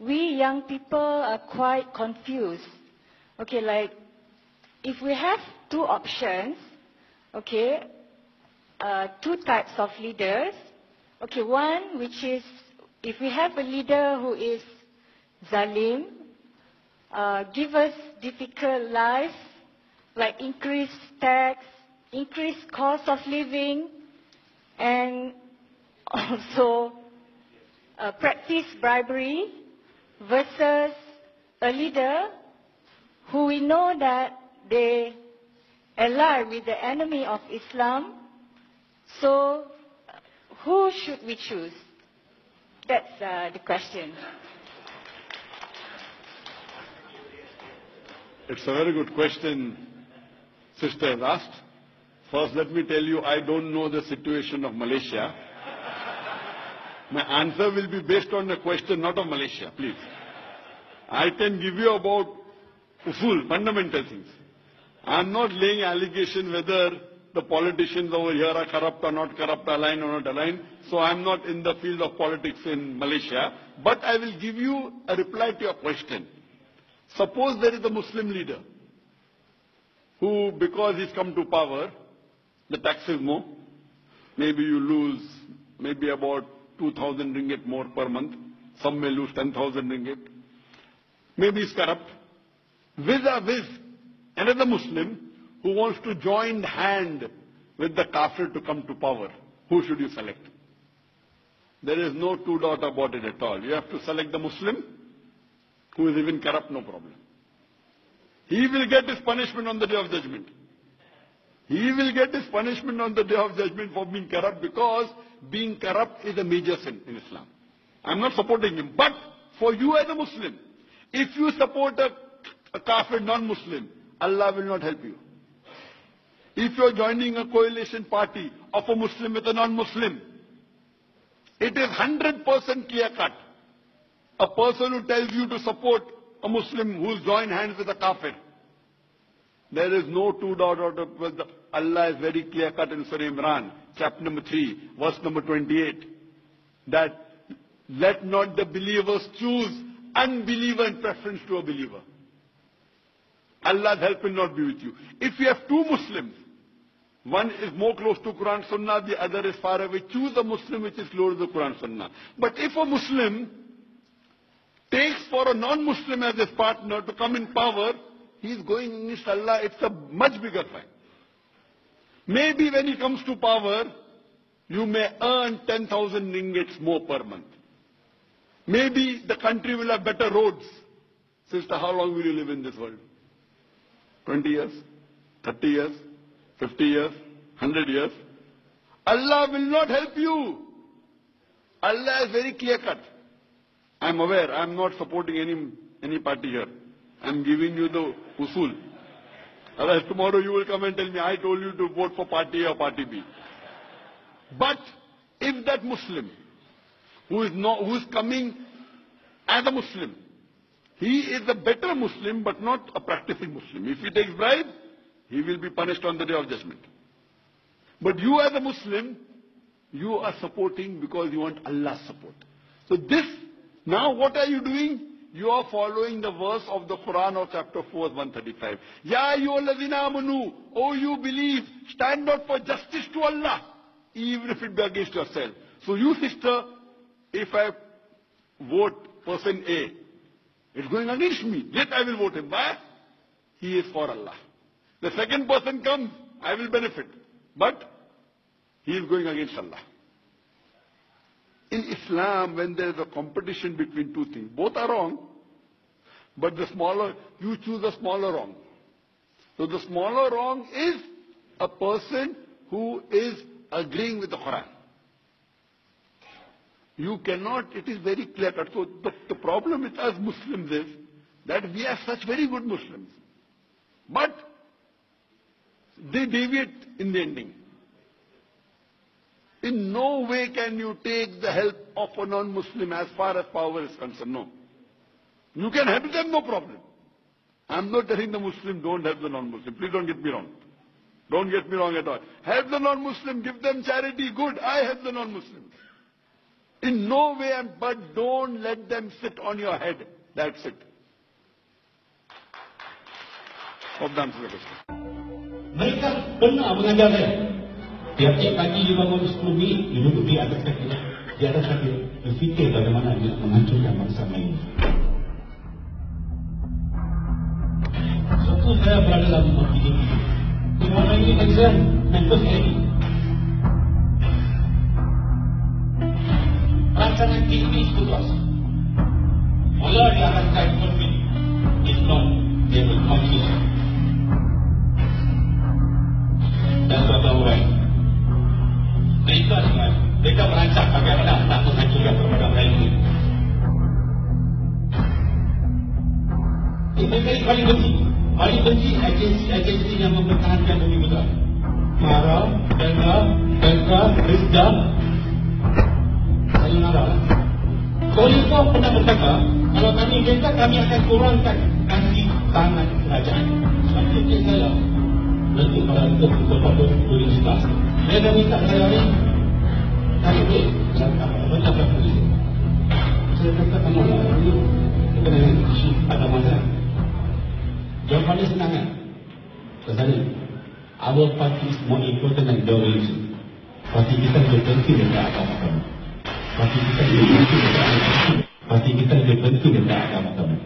we young people are quite confused. Okay, like if we have two options, okay, uh, two types of leaders. Okay, one which is if we have a leader who is zalim, uh, give us difficult life, like increased tax, increased cost of living, and also uh, practice bribery versus a leader who we know that they ally with the enemy of Islam. So, who should we choose? That's uh, the question. It's a very good question, sister has asked. First, let me tell you, I don't know the situation of Malaysia. My answer will be based on the question, not of Malaysia, please. I can give you about usul, fundamental things. I'm not laying allegation whether the politicians over here are corrupt or not corrupt, aligned or not aligned. So I'm not in the field of politics in Malaysia. But I will give you a reply to your question. Suppose there is a Muslim leader who, because he's come to power, the tax is more. Maybe you lose maybe about 2,000 ringgit more per month. Some may lose 10,000 ringgit. Maybe he's corrupt. Vis-a-vis another Muslim who wants to join hand with the kafir to come to power. Who should you select? There is no two doubt about it at all. You have to select the Muslim who is even corrupt, no problem. He will get his punishment on the day of judgment. He will get his punishment on the day of judgment for being corrupt because being corrupt is a major sin in Islam. I'm not supporting him. But for you as a Muslim, if you support a, a kafir non-Muslim, Allah will not help you. If you are joining a coalition party of a Muslim with a non-Muslim, it is 100% clear cut. A person who tells you to support a Muslim who will join hands with a kafir. There is no two doubt about it. Allah is very clear cut in Surah Imran, chapter number 3, verse number 28, that let not the believers choose unbeliever in preference to a believer. Allah's help will not be with you. If you have two Muslims, one is more close to Quran Sunnah, the other is far away, choose a Muslim which is close to Quran Sunnah. But if a Muslim takes for a non-Muslim as his partner to come in power, he is going against Allah. It's a much bigger crime. Maybe when he comes to power, you may earn 10,000 ringgits more per month. Maybe the country will have better roads. Sister, how long will you live in this world? 20 years? 30 years? 50 years? 100 years? Allah will not help you. Allah is very clear cut. I am aware, I am not supporting any, any party here. I am giving you the usul. Otherwise tomorrow you will come and tell me, I told you to vote for party A or party B. But if that Muslim who is, not, who is coming as a Muslim, he is a better Muslim but not a practicing Muslim. If he takes bribe, he will be punished on the day of judgment. But you as a Muslim, you are supporting because you want Allah's support. So this, now what are you doing? You are following the verse of the Quran of chapter 4, 135. Ya ayyuhalladhina amanu, O you believe, stand out for justice to Allah, even if it be against yourself. So you sister, if I vote person A, it's going against me. Yet I will vote him. Why? He is for Allah. The second person comes, I will benefit. But he is going against Allah. In Islam, when there is a competition between two things, both are wrong, but the smaller, you choose the smaller wrong. So the smaller wrong is a person who is agreeing with the Quran. You cannot, it is very clear cut. So the, the problem with us Muslims is that we are such very good Muslims. But they deviate in the ending. In no way can you take the help of a non-Muslim as far as power is concerned. No. You can help them, no problem. I'm not telling the Muslim don't help the non-Muslim. Please don't get me wrong. Don't get me wrong at all. Help the non-Muslim, give them charity, good. I help the non-Muslims. In no way, but don't let them sit on your head. That's it. Hope that answers the question. Tiap-tiap pagi dia bangun 10 minit, dia duduk di atas kaki. Di atas kaki, berfikir bagaimana dia menghancurkan bangsa lain. Suku saya berada dalam mati ini. Di mana ini exam, member ini. Rancangan ini putus. Mula di atas paling benci. Paling benci agensi-agensi yang mempertahankan bumi putra. Mara, Belga, Belga, Rizda. Saya nara. Koliko pernah berkata, kalau kami minta kami akan kurangkan kaki tangan kerajaan. Sebab itu saya nanti pada untuk beberapa universitas. Dia dah minta saya ni, saya boleh baca apa tulis. Saya kata kamu lah, kita isu ada masalah. Jawapannya senang kan? Kesana, our party is more important than your religion. Parti kita lebih penting daripada agama kamu. Parti kita lebih penting daripada agama kamu. Parti kita lebih penting daripada agama kamu.